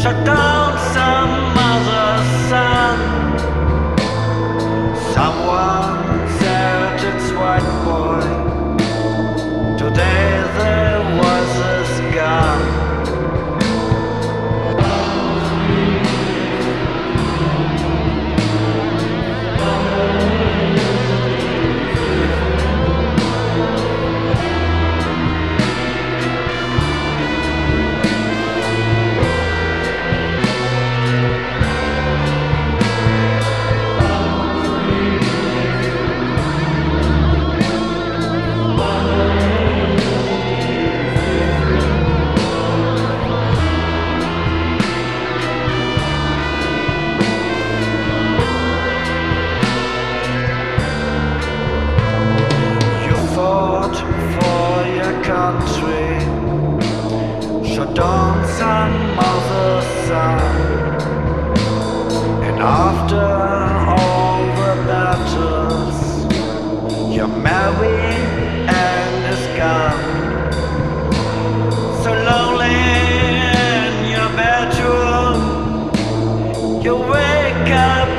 Shut down. country. Shut down some other sun And after all the battles You're married and is gone So lonely in your bedroom You wake up